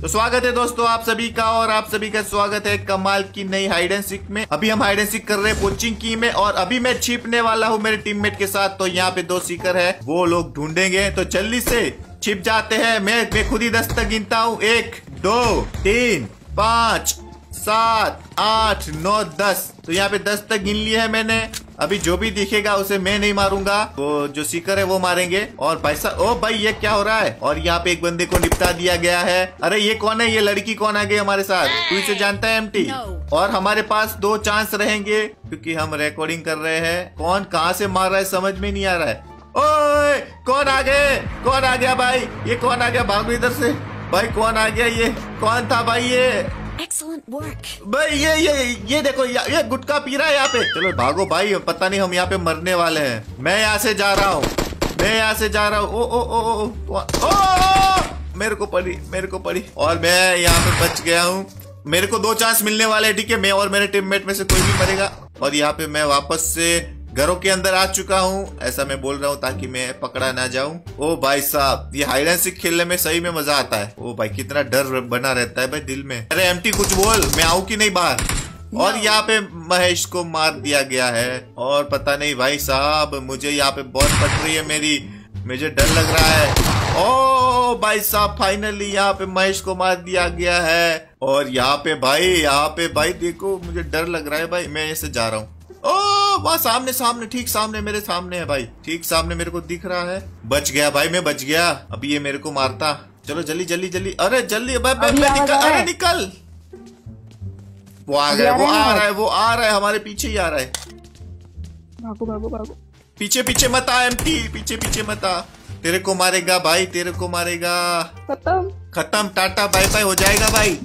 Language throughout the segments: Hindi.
तो स्वागत है दोस्तों आप सभी का और आप सभी का स्वागत है कमाल की नई हाइड एंड सीक में। अभी हम हाइड एंड सीक कर रहे हैं कोचिंग की में और अभी मैं छिपने वाला हूँ मेरे टीममेट के साथ तो यहाँ पे दो सीकर है, वो लोग ढूंढेंगे। तो जल्दी से छिप जाते हैं। मैं मैं खुद ही दस तक गिनता हूँ। एक, दो, तीन, पाँच, सात, आठ, नौ, दस। तो यहाँ पे दस तक गिन लिया है मैंने। अभी जो भी दिखेगा उसे मैं नहीं मारूँगा। वो जो सीकर है वो मारेंगे। और भाई साहब ओ भाई ये क्या हो रहा है? और यहाँ पे एक बंदे को निपटा दिया गया है। अरे ये कौन है? ये लड़की कौन आ गई हमारे साथ? तू इसे जानता है एमटी और हमारे पास दो चांस रहेंगे क्योंकि हम रिकॉर्डिंग कर रहे हैं। कौन कहाँ से मार रहा है समझ में नहीं आ रहा है। ओए कौन आ गए? कौन आ गया भाई? ये कौन आ गया? भागो इधर से। भाई कौन आ गया ये? कौन था भाई ये? Excellent work. भाई ये ये ये देखो ये, गुटखा पी रहा है यहाँ पे। चलो भागो भाई पता नहीं हम यहाँ पे मरने वाले हैं। मैं यहाँ से जा रहा हूँ। मैं यहाँ से जा रहा हूँ। ओ ओ ओ ओ ओ, ओ, ओ मेरे को पड़ी मेरे को पड़ी। और मैं यहाँ पे बच गया हूँ। मेरे को दो चांस मिलने वाले हैं ठीक है? मैं और मेरे टीममेट में से कोई भी मरेगा। और यहाँ पे मैं वापस से घरों के अंदर आ चुका हूँ। ऐसा मैं बोल रहा हूँ ताकि मैं पकड़ा ना जाऊँ। ओ भाई साहब ये हाइड एंड सीक खेलने में सही में मज़ा आता है। ओ भाई कितना डर बना रहता है भाई दिल में। अरे एमटी कुछ बोल मैं आऊँ की नहीं बाहर? और यहाँ पे महेश को मार दिया गया है। और पता नहीं भाई साहब मुझे यहाँ पे बहुत पट रही है मेरी। मुझे डर लग रहा है। ओ भाई साहब फाइनली यहाँ पे महेश को मार दिया गया है। और यहाँ पे भाई यहाँ पे भाई देखो मुझे डर लग रहा है भाई मैं ऐसे जा रहा हूँ। ओ वहाँ सामने सामने ठीक सामने मेरे सामने है भाई। ठीक सामने मेरे को दिख रहा है। बच गया भाई मैं बच गया। अभी ये मेरे को मारता। चलो जल्दी जल्दी जल्दी। अरे जल्दी भाई भाई निकल अरे निकल। वो आ गया वो आ रहा है वो आ रहा है हमारे पीछे ही आ रहा है। भागो भागो भागो। पीछे पीछे मत आ एमटी। पीछे पीछे मत आ। तेरे को मारेगा भाई तेरे को मारेगा। खत्म। खत्म टाटा बाय बाय हो जाएगा भाई।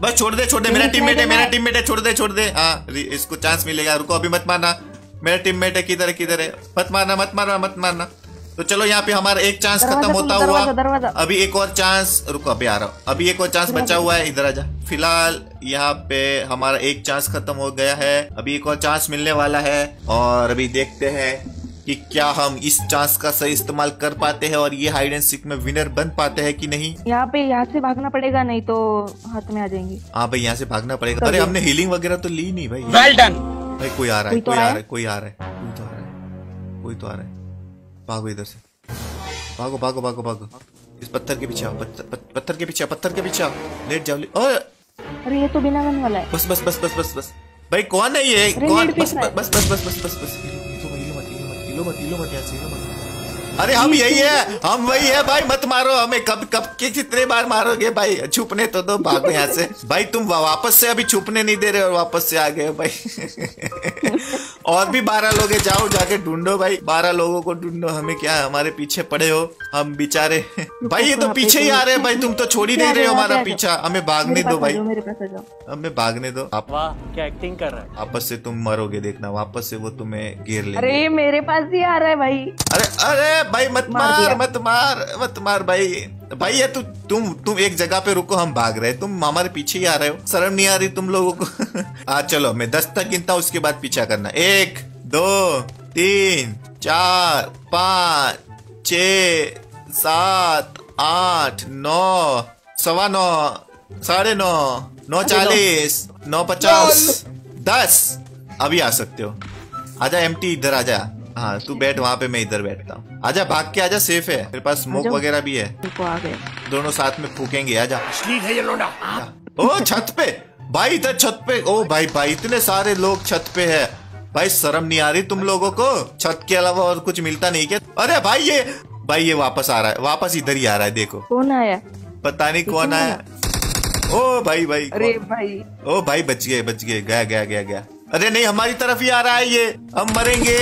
बस छोड़ दे छोड़ दे मेरा टीममेट है मेरा टीममेट है छोड़ दे छोड़ दे। हाँ इसको चांस मिलेगा रुको अभी मत मारना। मेरा टीममेट है किधर है किधर है? मत मारना मत मारना मत मारना। तो चलो यहाँ पे हमारा एक चांस खत्म होता हुआ। दरवाज़ा। अभी एक और चांस रुको अभी आ रहा हूँ। अभी एक और चांस बचा हुआ है इधर आजा फ़िलहाल यहाँ पे हमारा एक चांस खत्म हो गया है। अभी एक और चांस मिलने वाला है और अभी देखते हैं। कि क्या हम इस चांस का सही इस्तेमाल कर पाते हैं और ये हाइड एंड सीक में विनर बन पाते हैं कि नहीं? यहाँ पे यहाँ से भागना पड़ेगा नहीं तो हाथ में आ जाएँगी। हाँ भाई यहाँ से भागना पड़ेगा। अरे हमने हीलिंग वगैरह तो ली नहीं भाई। वेल डन भाई कोई आ रहा है कोई तो आ रहा है कोई आ रहा है कोई तो आ रहा है कोई तो आ रहा है। भागो इधर से। भागो भागो भागो भागो। इस पत्थर के पीछे आओ पत्थर के पीछे पत्थर के पीछे लेट जाओ अरे! ये तो बिना गन वाला है। बस बस बस बस बस बस। भाई कौन है ये? कौन? बस। बस बस बस बस बस बस। हिलो मत हिलो मत हिलो मत हिलो अरे हम यही है हम वही है भाई मत मारो हमें कब कब के कितने बार मारोगे भाई? छुपने तो दो भागो यहाँ से। भाई तुम वापस से अभी छुपने नहीं दे रहे हो वापस से आ गए भाई। और भी बारह लोग हैं, जाओ जाके ढूंढो भाई। बारह लोगों को ढूंढो हमें क्या है, हमारे पीछे पड़े हो? हम बेचारे भाई ये तो पीछे ही आ रहे हैं भाई तुम तो छोड़ ही नहीं रहे हो हमारा पीछा। हमें भागने दो भाई। जाओ, मेरे पास आ जाओ। हमें भागने दो। आप वाह क्या एक्टिंग कर रहा है? वापस से तुम मरोगे देखना। वापस से वो तुम्हें घेर लेंगे। अरे मेरे पास ही आ रहा है भाई। अरे अरे भाई मत मार मार मत मार मत मार भाई। भाई ये तू तुम तुम एक जगह पे रुको हम भाग रहे तुम हमारे पीछे ही आ रहे हो। शर्म नहीं आ रही तुम लोगों को? आ चलो मैं दस तक गिनता हूँ उसके बाद पीछा करना। एक दो तीन चार पाँच छ सात आठ नौ सवा नौ साढ़े नौ नौ चालीस नौ पचास दस। अभी आ सकते हो। आजा एमटी इधर आजा। हाँ तू बैठ वहाँ पे मैं इधर बैठता हूँ। आजा भाग के आजा सेफ़ है। मेरे पास स्मोक वगैरह भी है। आ गए दोनों साथ में फूकेंगे आजा। असली है ये लोडा ओ छत पे! भाई इधर छत पे। ओ भाई भाई इतने सारे लोग छत पे है। भाई शर्म नहीं आ रही तुम लोगों को? छत के अलावा और कुछ मिलता नहीं क्या? अरे भाई ये भाई ये वापस आ रहा है। वापस इधर ही आ रहा है देखो। कौन आया? पता नहीं कौन आया। ओ भाई भाई अरे भाई। ओ भाई बच गए बच गए गया गया गया गया। अरे नहीं हमारी तरफ़ ही आ रहा है ये। हम मरेंगे।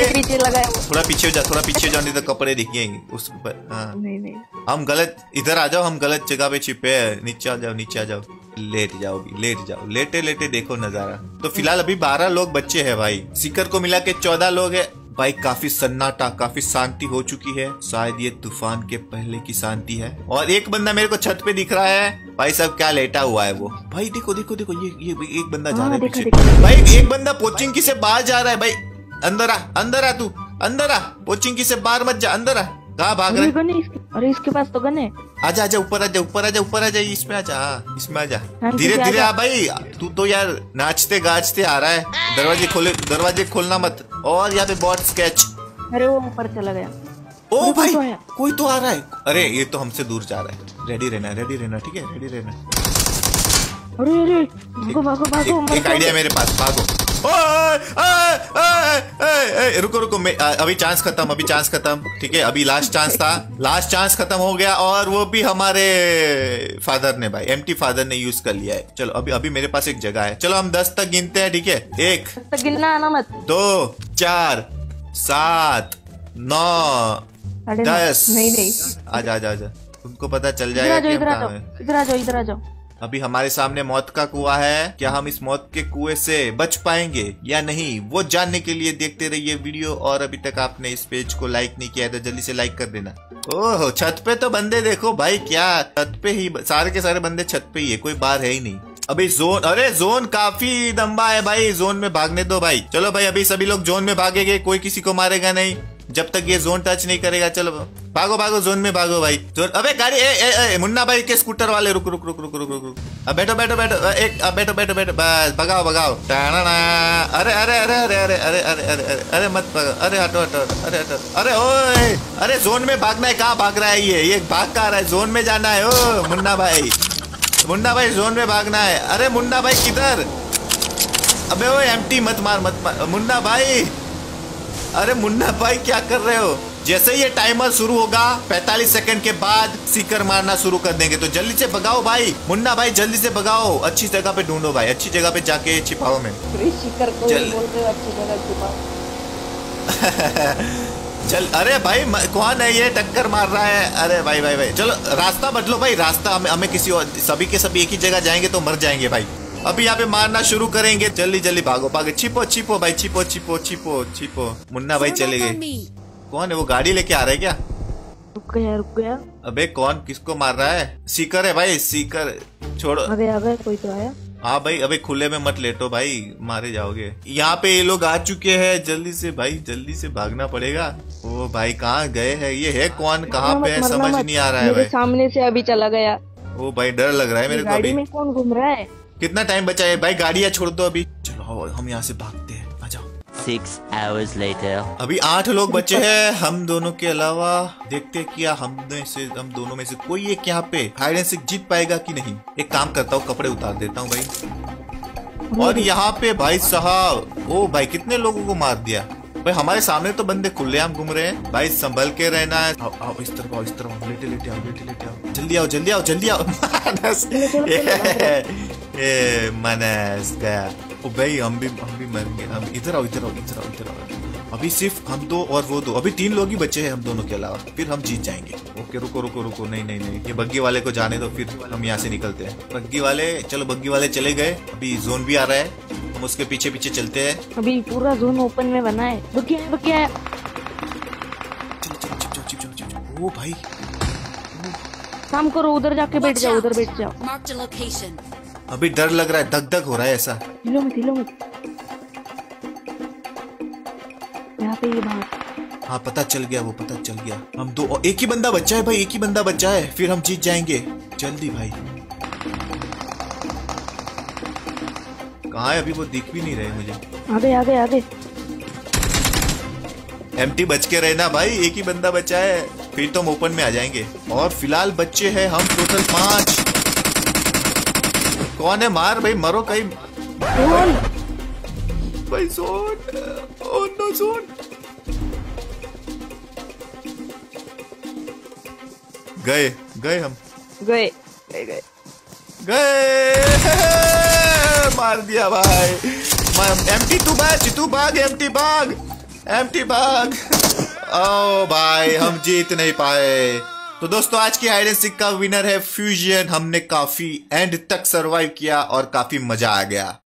थोड़ा पीछे हो जा थोड़ा पीछे जाने जाओ नहीं तो कपड़े दिखेंगे उस पर। हाँ। नहीं नहीं। हम गलत इधर आ जाओ हम गलत जगह पे छिपे हैं। नीचे आ जाओ नीचे आ जाओ। लेट जाओ भी लेट जाओ। लेटे लेटे देखो नज़ारा। तो फ़िलहाल अभी बारह लोग बच्चे हैं भाई। सीकर को मिला के चौदह लोग है। भाई काफ़ी सन्नाटा काफ़ी शांति हो चुकी है। शायद ये तूफ़ान के पहले की शांति है। और एक बंदा मेरे को छत पे दिख रहा है। भाई साहब क्या लेटा हुआ है वो? भाई देखो देखो देखो ये ये एक बंदा जा हाँ, रहा है पीछे। भाई एक बंदा पोचिंग की से बाहर जा रहा है। भाई अंदर आ अंदर आ तू अंदर आ। पोचिंग की से बाहर मत जा अंदर आ। कहा भाग रहे है? इसके अरे इसके पास तो गन। है आजा आजा ऊपर आजा ऊपर आजा ऊपर आजा इसमें आजा हाँ, इसमें आजा हाँ, धीरे धीरे आ भाई तू तो यार नाचते गाजते आ रहा है। दरवाजे खोले दरवाजे खोलना मत। और यहाँ पे बॉट स्केच अरे वो ऊपर चला गया। ओ अरे, भाई कोई तो कोई तो आ रहा है। अरे ये तो हमसे दूर जा रहा है। रेडी रहना रेडी रहना ठीक है? रेडी रहना। अरे अरे भागो भागो भागो एक आइडिया मेरे पास भागो। ओए, रुको रुको मैं अभी चांस खत्म अभी चांस खत्म ठीक है? अभी लास्ट चांस था लास्ट चांस खत्म हो गया और वो भी हमारे फादर ने भाई एमटी फादर ने यूज़ कर लिया है। चलो अभी अभी मेरे पास एक जगह है। चलो हम दस तक गिनते हैं ठीक है? एक तक गिनना आना मत। दो चार सात नौ दस। नहीं नहीं। आजा आजा आजा उनको पता चल जाएगा आ जाओ इधर आ जाओ इधर आ जाओ। अभी हमारे सामने मौत का कुआ है। क्या हम इस मौत के कुएँ से बच पाएँगे या नहीं, वो जानने के लिए देखते रहिए वीडियो और अभी तक आपने इस पेज को लाइक नहीं किया है तो जल्दी से लाइक कर देना। ओह, छत पे तो बंदे देखो भाई, क्या छत पे ही सारे के सारे बंदे छत पे ही है, कोई बाहर है ही नहीं। अभी जोन अरे, जोन काफ़ी लंबा है भाई, जोन में भागने दो भाई। चलो भाई, अभी सभी लोग जोन में भागेंगे, कोई किसी को मारेगा नहीं। जब तक ये जोन टच नहीं करेगा चलो भागो भागो जोन में भागो भाई जोन अबे गाड़ी ए, ए, ए, मुन्ना भाई के स्कूटर वाले रुक रुक रुक रुक रुक रुक अब बैठो बैठो बैठो एक अब बैठो बैठो बैठो बस भगाओ भगाओ अरे अरे अरे अरे अरे अरे अरे अरे अरे अरे मत भगाओ अरे हटो हटो अरे हटो अरे ओए अरे जोन में भागना है कहाँ भाग रहा है ये ये भाग कहाँ रहा है जोन में जाना है ओ मुन्ना भाई मुन्ना भाई जोन में भागना है अरे मुन्ना भाई किधर अबे ओ एमटी मत मार मत मार मुन्ना भाई अरे मुन्ना भाई क्या कर रहे हो? जैसे ये टाइमर शुरू होगा 45 सेकंड के बाद सीकर मारना शुरू कर देंगे। तो जल्दी से भगाओ भाई। मुन्ना भाई जल्दी से भगाओ। अच्छी जगह पे ढूंढो भाई। अच्छी जगह पे जाके छिपाओ मैं चल। अरे भाई म- कौन है ये? टक्कर मार रहा है। अरे भाई भाई भाई। चलो रास्ता बदलो भाई। रास्ता हमें हमें किसी और सभी के सभी एक ही जगह जाएँगे तो मर जाएँगे भाई। अभी यहाँ पे मारना शुरू करेंगे। जल्दी जल्दी भागो भागे। छिपो छिपो भाई छिपो छिपो छिपो छिपो। मुन्ना भाई चले गए। कौन है? वो गाड़ी लेके आ रहे क्या? रुक गया रुक गया। अबे कौन? किसको मार रहा है? सीकर है भाई सीकर। छोड़ो। अबे अबे कोई तो आया। हाँ भाई अबे खुले में मत लेटो भाई मारे जाओगे। यहाँ पे ये लोग आ चुके हैं। जल्दी से भाई जल्दी से भागना पड़ेगा। ओ भाई कहाँ गए हैं? ये है कौन? कहाँ पे है? समझ नहीं आ रहा है भाई। सामने से अभी चला गया। ओ भाई डर लग रहा है मेरे को अभी। में कौन घूम रहा है? कितना टाइम बचा है भाई गाड़ियाँ छोड़ दो अभी चलो हम यहाँ से भागते हैं आ जाओ Six hours later. अभी आठ लोग बचे हैं हम दोनों के अलावा देखते हैं क्या हम में से हम दोनों में से कोई एक यहाँ पे हाइड एंड सीक जीत पाएगा कि नहीं एक काम करता हूँ कपड़े उतार देता हूँ भाई और यहाँ पे भाई साहब ओ भाई कितने लोगों को मार दिया भाई हमारे सामने तो बंदे खुलेआम घूम रहे हैं भाई संभल के रहना है आओ, आओ इस तरफ़ आओ इस तरफ़ आओ लेटे लेटे आओ लेटे लेटे आओ जल्दी आओ जल्दी आओ जल्दी आओ ये मनस गया ओ भाई हम भी हम भी मरेंगे हम इधर आओ इधर आओ इधर आओ इधर आओ अभी सिर्फ़ हम दो और वो दो अभी तीन लोग ही बचे हैं हम दोनों के अलावा फिर हम जीत जाएँगे ओके रुको रुको रुको नहीं नहीं नहीं ये बग्गी वाले को जाने दो फिर हम यहाँ से निकलते हैं बग्गी वाले चलो बग्गी वाले चले गए अभी जोन भी आ रहा है हम उसके पीछे पीछे चलते हैं अभी पूरा जोन ओपन में बना है रुक गया है रुक गया है चलो चलो चिप जाओ चिप जाओ चिप जाओ ओ भाई काम करो उधर जाके बैठ जाओ उधर बैठ जाओ. अभी डर लग रहा है धक धक हो रहा है ऐसा। हिलो मत हिलो मत। यहाँ पे ये बाहर। हाँ पता चल गया वो पता चल गया। हम दो और एक ही बंदा बचा है भाई एक ही बंदा बचा है। फिर हम जीत जाएँगे। जल्दी भाई। कहा है? अभी वो दिख भी नहीं रहे मुझे। आगे आगे आगे। एमटी बच के रहना भाई एक ही बंदा बचा है। फिर तो हम ओपन में आ जाएँगे। और फ़िलहाल बच्चे हैं हम टोटल पाँच। कौन है? मार भाई मरो कहीं। कौन? भाई जोन ओ नो जोन गए गए हम। गए गए गए। गए। मार दिया भाई। एमटी तू भाग तू भाग एमटी भाग। एमटी भाग। ओ भाई हम जीत नहीं पाए। तो दोस्तों, आज की हाइड एंड सिक का विनर है फ्यूजन हमने काफ़ी एंड तक सरवाइव किया और काफ़ी मज़ा आ गया।